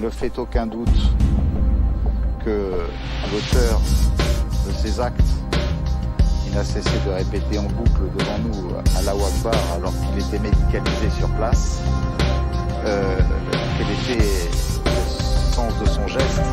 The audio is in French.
Il ne fait aucun doute que l'auteur de ces actes, il n'a cessé de répéter en boucle devant nous à la Akbar alors qu'il était médicalisé sur place, euh, quel était le sens de son geste.